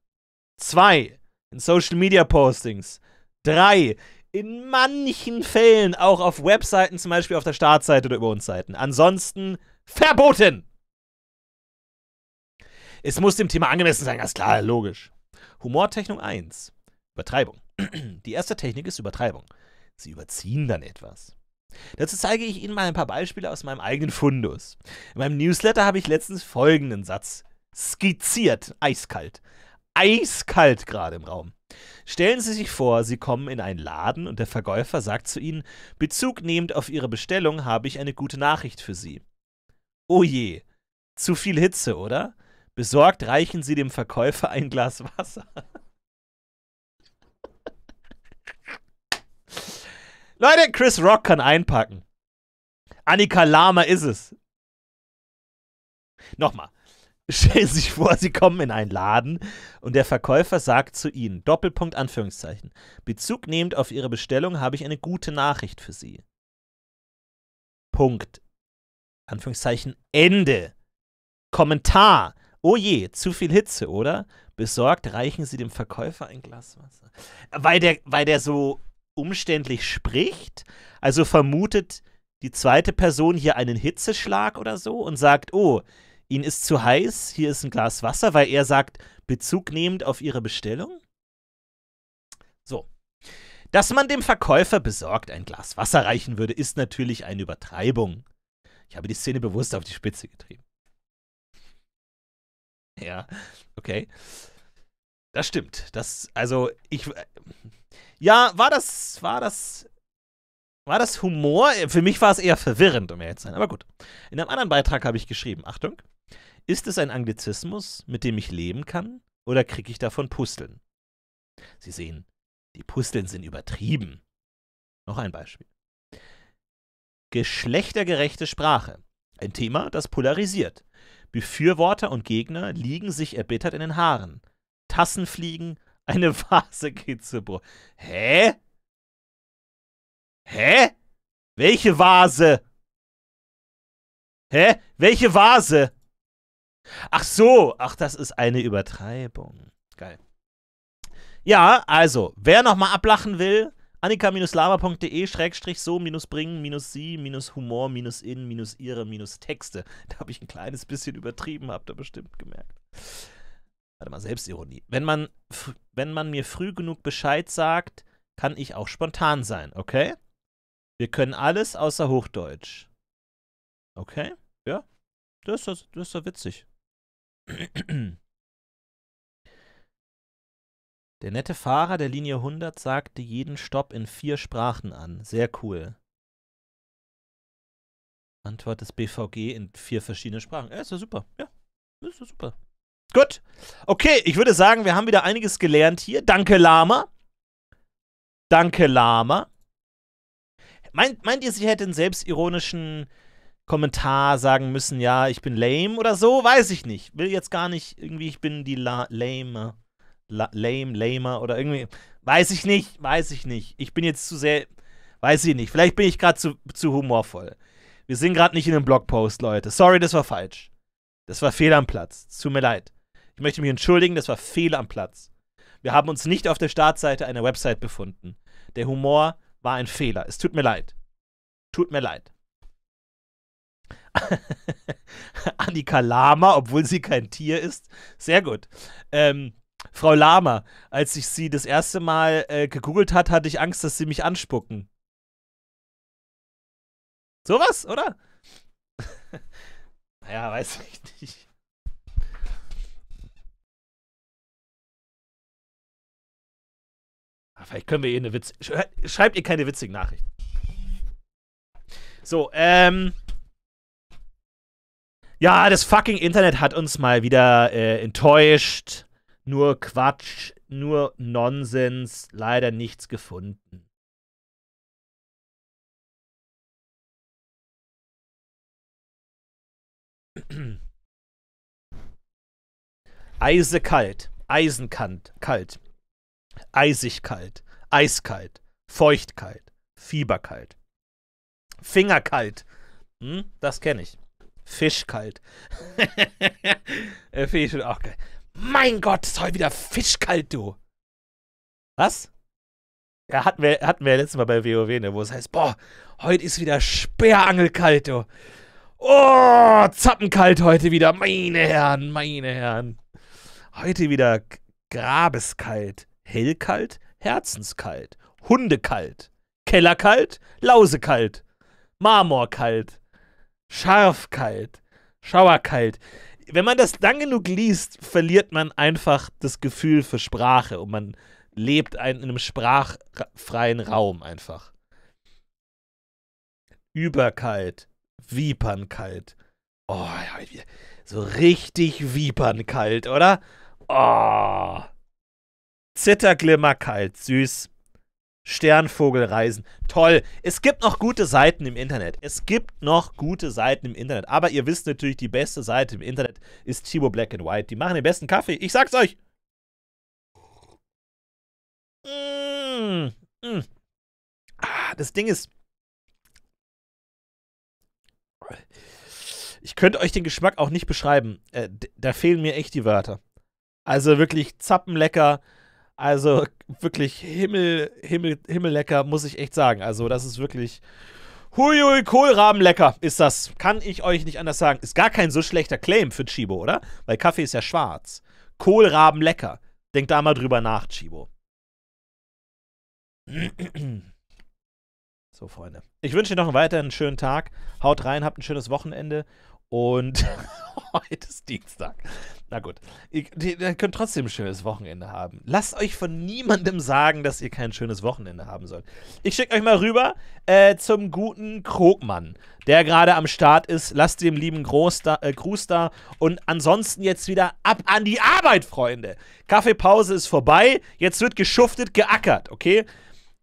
Zwei, in Social Media Postings. Drei, in manchen Fällen auch auf Webseiten, zum Beispiel auf der Startseite oder über uns Seiten. Ansonsten verboten! Es muss dem Thema angemessen sein, ganz klar, logisch. Humortechnik 1. Übertreibung. Die erste Technik ist Übertreibung. Sie überziehen dann etwas. Dazu zeige ich Ihnen mal ein paar Beispiele aus meinem eigenen Fundus. In meinem Newsletter habe ich letztens folgenden Satz skizziert, eiskalt. Eiskalt gerade im Raum. Stellen Sie sich vor, Sie kommen in einen Laden und der Verkäufer sagt zu Ihnen, Bezug nehmend auf Ihre Bestellung habe ich eine gute Nachricht für Sie. Oh je, zu viel Hitze, oder? Besorgt reichen Sie dem Verkäufer ein Glas Wasser. Leute, Chris Rock kann einpacken. Annika Lama ist es. Nochmal. Stellen Sie sich vor, Sie kommen in einen Laden und der Verkäufer sagt zu Ihnen, Doppelpunkt Anführungszeichen, Bezug nehmend auf Ihre Bestellung habe ich eine gute Nachricht für Sie. Punkt. Anführungszeichen Ende. Kommentar. Oh je, zu viel Hitze, oder? Besorgt reichen Sie dem Verkäufer ein Glas Wasser. Weil der, weil der so umständlich spricht, also vermutet die zweite Person hier einen Hitzeschlag oder so und sagt, oh, Ihnen ist zu heiß, hier ist ein Glas Wasser, weil er sagt, Bezug nehmend auf Ihre Bestellung? So. Dass man dem Verkäufer besorgt ein Glas Wasser reichen würde, ist natürlich eine Übertreibung. Ich habe die Szene bewusst auf die Spitze getrieben. Ja, okay. Das stimmt. Das, also, ich. Ja, war das, war das war das Humor? Für mich war es eher verwirrend, um ehrlich zu sein. Aber gut. In einem anderen Beitrag habe ich geschrieben: Achtung, ist es ein Anglizismus, mit dem ich leben kann, oder kriege ich davon Pusteln? Sie sehen, die Pusteln sind übertrieben. Noch ein Beispiel. Geschlechtergerechte Sprache. Ein Thema, das polarisiert. Befürworter und Gegner liegen sich erbittert in den Haaren. Tassen fliegen, eine Vase geht zu Bruch. Hä? Hä? Welche Vase? Hä? Welche Vase? Ach so, ach, das ist eine Übertreibung. Geil. Ja, also, wer nochmal ablachen will, annika-lama.de schrägstrich so minus bringen minus sie minus humor minus in minus ihre minus Texte. Da habe ich ein kleines bisschen übertrieben, habt ihr bestimmt gemerkt. Warte mal, Selbstironie. Wenn man, wenn man mir früh genug Bescheid sagt, kann ich auch spontan sein, okay? Wir können alles außer Hochdeutsch. Okay? Ja? Das ist, das ist doch witzig. Der nette Fahrer der Linie 100 sagte jeden Stopp in vier Sprachen an. Sehr cool. Antwort des BVG in vier verschiedene Sprachen. Ja, ist ja super. Ja, ist ja super. Gut. Okay, ich würde sagen, wir haben wieder einiges gelernt hier. Danke, Lama. Danke, Lama. Meint, meint ihr, sie hätte einen selbstironischen Kommentar sagen müssen, ja, ich bin lame oder so? Weiß ich nicht. Will jetzt gar nicht irgendwie, ich bin die La lame, La lame, lamer oder irgendwie. Weiß ich nicht, weiß ich nicht. Ich bin jetzt zu sehr, weiß ich nicht. Vielleicht bin ich gerade zu, zu humorvoll. Wir sind gerade nicht in einem Blogpost, Leute. Sorry, das war falsch. Das war fehl am Platz. Tut mir leid. Ich möchte mich entschuldigen, das war fehl am Platz. Wir haben uns nicht auf der Startseite einer Website befunden. Der Humor war ein Fehler. Es tut mir leid. Tut mir leid. Annika Lama, obwohl sie kein Tier ist. Sehr gut. Ähm, Frau Lama, als ich sie das erste Mal äh, gegoogelt hat, hatte ich Angst, dass sie mich anspucken. Sowas, oder? naja, weiß ich nicht. Ah, vielleicht können wir ihr eine Witz. Schreibt ihr keine witzigen Nachrichten. So, ähm. Ja, das fucking Internet hat uns mal wieder äh, enttäuscht. Nur Quatsch, nur Nonsens, leider nichts gefunden. Eisekalt, eisenkant, kalt eisig kalt, eiskalt, feuchtkalt, fieberkalt. Fingerkalt. Hm, das kenne ich. Fischkalt. äh, Finde ich schon auch geil. Mein Gott, ist heute wieder fischkalt, du. Was? Ja, hatten wir, hatten wir ja letztes Mal bei WoW, ne, wo es heißt, boah, heute ist wieder Sperrangelkalt, du. Oh, zappenkalt heute wieder, meine Herren, meine Herren. Heute wieder grabeskalt hellkalt, herzenskalt, hundekalt, kellerkalt, lausekalt, marmorkalt, scharfkalt, schauerkalt. Wenn man das lang genug liest, verliert man einfach das Gefühl für Sprache und man lebt in einem sprachfreien Raum einfach. Überkalt, Viepernkalt. Oh, so richtig Viepernkalt, oder? Oh. Zitterglimmer kalt, süß. Sternvogelreisen. Toll. Es gibt noch gute Seiten im Internet. Es gibt noch gute Seiten im Internet. Aber ihr wisst natürlich, die beste Seite im Internet ist Chibo Black and White. Die machen den besten Kaffee. Ich sag's euch. Mmh. Mmh. Ah, das Ding ist. Ich könnte euch den Geschmack auch nicht beschreiben. Äh, da fehlen mir echt die Wörter. Also wirklich zappenlecker. Also wirklich Himmel, Himmel, Himmellecker, muss ich echt sagen. Also das ist wirklich. Huiui, Kohlrabenlecker ist das. Kann ich euch nicht anders sagen. Ist gar kein so schlechter Claim für Chibo, oder? Weil Kaffee ist ja schwarz. Kohlrabenlecker. Denkt da mal drüber nach, Chibo. So, Freunde. Ich wünsche dir noch einen weiteren schönen Tag. Haut rein, habt ein schönes Wochenende und heute ist Dienstag. Na gut, ihr, ihr, könnt trotzdem ein schönes Wochenende haben. Lasst euch von niemandem sagen, dass ihr kein schönes Wochenende haben sollt. Ich schicke euch mal rüber äh, zum guten Krogmann, der gerade am Start ist. Lasst dem lieben Groß da, äh, Gruß da. Und ansonsten jetzt wieder ab an die Arbeit, Freunde. Kaffeepause ist vorbei. Jetzt wird geschuftet, geackert, okay?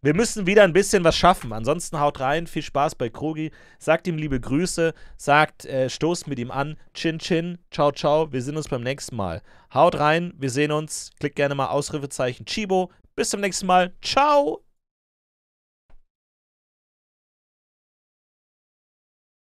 Wir müssen wieder ein bisschen was schaffen. Ansonsten haut rein. Viel Spaß bei Krogi. Sagt ihm liebe Grüße. Sagt, äh, stoßt mit ihm an. Chin Chin. Ciao, ciao. Wir sehen uns beim nächsten Mal. Haut rein. Wir sehen uns. Klickt gerne mal Ausrufezeichen Chibo. Bis zum nächsten Mal. Ciao.